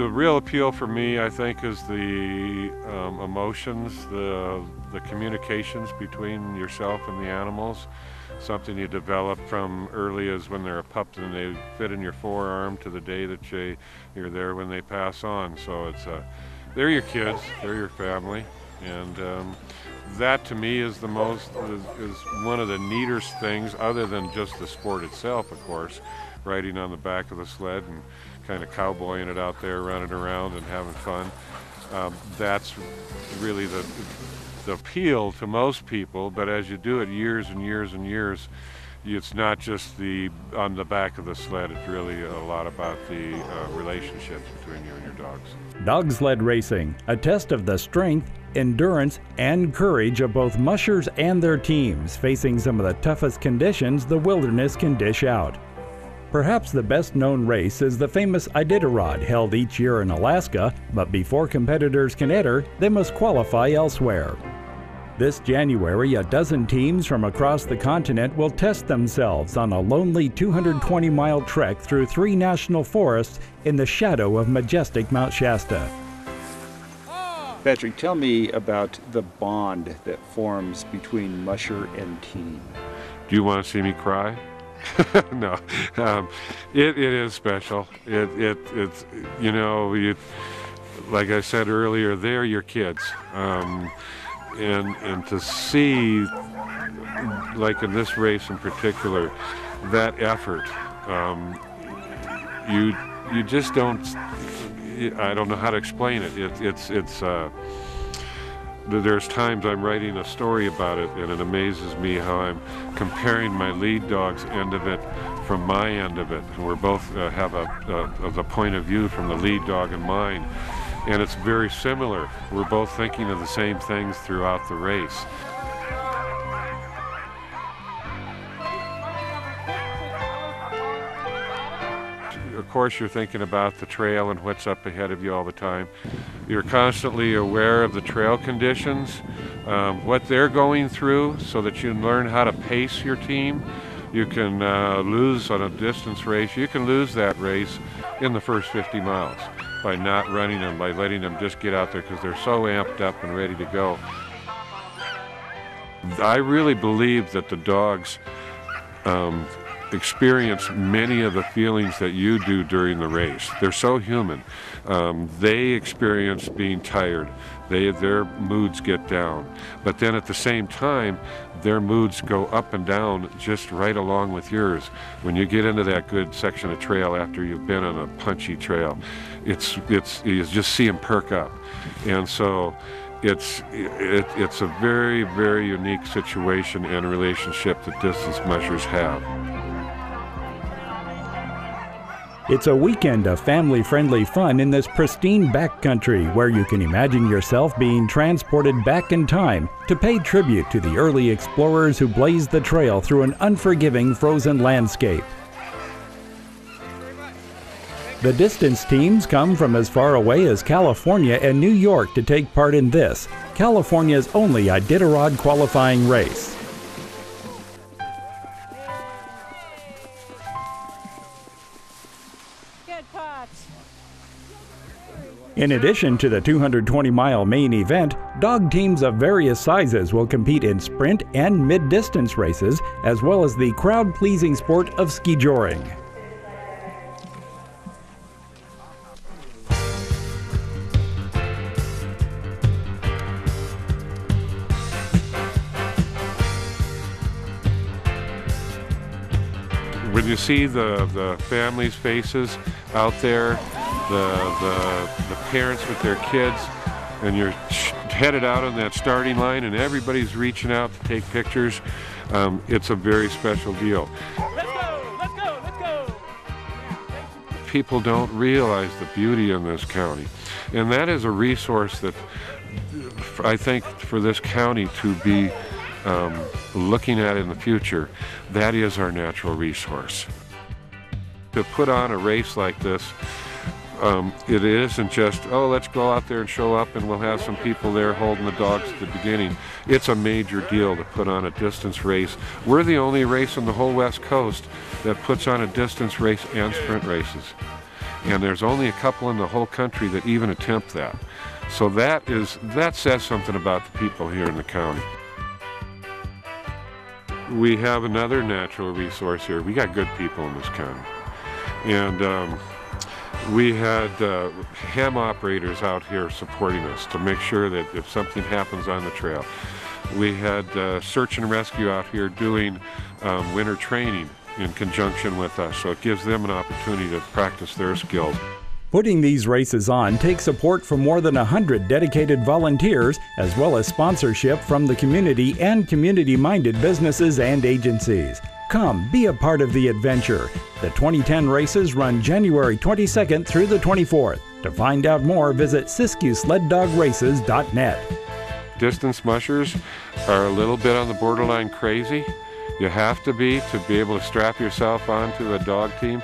the real appeal for me, I think, is the um, emotions, the the communications between yourself and the animals. Something you develop from early as when they're a pup and they fit in your forearm to the day that you, you're there when they pass on. So it's a, they're your kids, they're your family, and um, that to me is the most is, is one of the neatest things, other than just the sport itself, of course, riding on the back of the sled and kind of cowboying it out there, running around and having fun. Um, that's really the the appeal to most people. But as you do it years and years and years, it's not just the on the back of the sled. It's really a lot about the uh, relationships between you and your dogs. Dog sled racing, a test of the strength, endurance, and courage of both mushers and their teams, facing some of the toughest conditions the wilderness can dish out. Perhaps the best known race is the famous Iditarod held each year in Alaska, but before competitors can enter, they must qualify elsewhere. This January, a dozen teams from across the continent will test themselves on a lonely 220 mile trek through three national forests in the shadow of majestic Mount Shasta. Patrick, tell me about the bond that forms between musher and team. Do you want to see me cry? no, um, it, it is special. It, it, it's, you know, you, like I said earlier, they're your kids. Um, and, and to see, like in this race in particular, that effort, um, you, you just don't, I don't know how to explain it. it it's, it's, uh, there's times I'm writing a story about it and it amazes me how I'm comparing my lead dog's end of it from my end of it. And we're both uh, have a, a, the point of view from the lead dog and mine. And it's very similar. We're both thinking of the same things throughout the race. Of course, you're thinking about the trail and what's up ahead of you all the time. You're constantly aware of the trail conditions, um, what they're going through, so that you learn how to pace your team. You can uh, lose on a distance race. You can lose that race in the first 50 miles by not running them, by letting them just get out there because they're so amped up and ready to go. I really believe that the dogs um, experience many of the feelings that you do during the race. They're so human. Um, they experience being tired. They, their moods get down. But then at the same time, their moods go up and down just right along with yours. When you get into that good section of trail after you've been on a punchy trail, it's, it's, you just see them perk up. And so it's, it, it's a very, very unique situation and relationship that distance mushers have. It's a weekend of family friendly fun in this pristine backcountry where you can imagine yourself being transported back in time to pay tribute to the early explorers who blazed the trail through an unforgiving frozen landscape. The distance teams come from as far away as California and New York to take part in this, California's only Iditarod qualifying race. In addition to the 220 mile main event, dog teams of various sizes will compete in sprint and mid distance races, as well as the crowd pleasing sport of ski joring. When you see the, the families' faces out there, the, the, the parents with their kids, and you're headed out on that starting line and everybody's reaching out to take pictures. Um, it's a very special deal. Let's go, let's go, let's go. People don't realize the beauty in this county. And that is a resource that I think for this county to be um, looking at in the future, that is our natural resource. To put on a race like this um, it isn't just, oh, let's go out there and show up and we'll have some people there holding the dogs at the beginning. It's a major deal to put on a distance race. We're the only race on the whole West Coast that puts on a distance race and sprint races. and there's only a couple in the whole country that even attempt that. So that is that says something about the people here in the county. We have another natural resource here. We got good people in this county, and um, we had uh, ham operators out here supporting us to make sure that if something happens on the trail, we had uh, search and rescue out here doing um, winter training in conjunction with us, so it gives them an opportunity to practice their skills. Putting these races on takes support from more than 100 dedicated volunteers, as well as sponsorship from the community and community minded businesses and agencies. Come be a part of the adventure. The 2010 races run January 22nd through the 24th. To find out more, visit SiskiyouSledDogRaces.net. Distance mushers are a little bit on the borderline crazy. You have to be to be able to strap yourself onto a dog team.